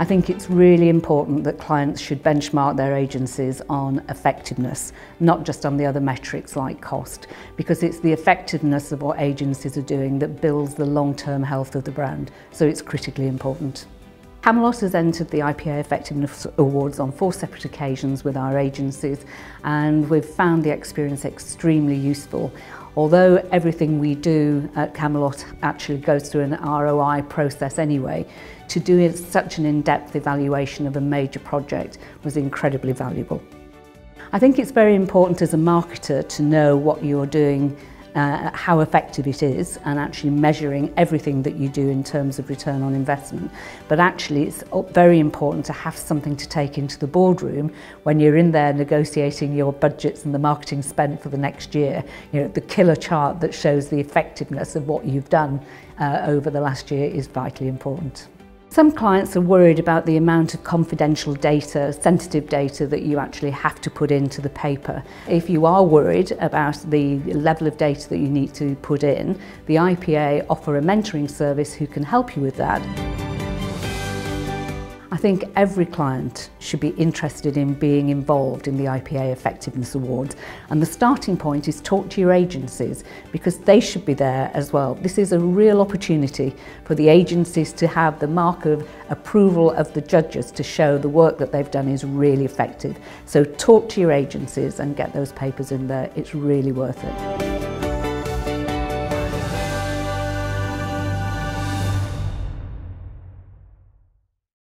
I think it's really important that clients should benchmark their agencies on effectiveness, not just on the other metrics like cost, because it's the effectiveness of what agencies are doing that builds the long-term health of the brand. So it's critically important. Camelot has entered the IPA Effectiveness Awards on four separate occasions with our agencies and we've found the experience extremely useful. Although everything we do at Camelot actually goes through an ROI process anyway, to do such an in-depth evaluation of a major project was incredibly valuable. I think it's very important as a marketer to know what you're doing uh, how effective it is and actually measuring everything that you do in terms of return on investment. But actually it's very important to have something to take into the boardroom when you're in there negotiating your budgets and the marketing spend for the next year. You know, the killer chart that shows the effectiveness of what you've done uh, over the last year is vitally important. Some clients are worried about the amount of confidential data, sensitive data that you actually have to put into the paper. If you are worried about the level of data that you need to put in, the IPA offer a mentoring service who can help you with that. think every client should be interested in being involved in the IPA Effectiveness Awards. And the starting point is talk to your agencies because they should be there as well. This is a real opportunity for the agencies to have the mark of approval of the judges to show the work that they've done is really effective. So talk to your agencies and get those papers in there. It's really worth it.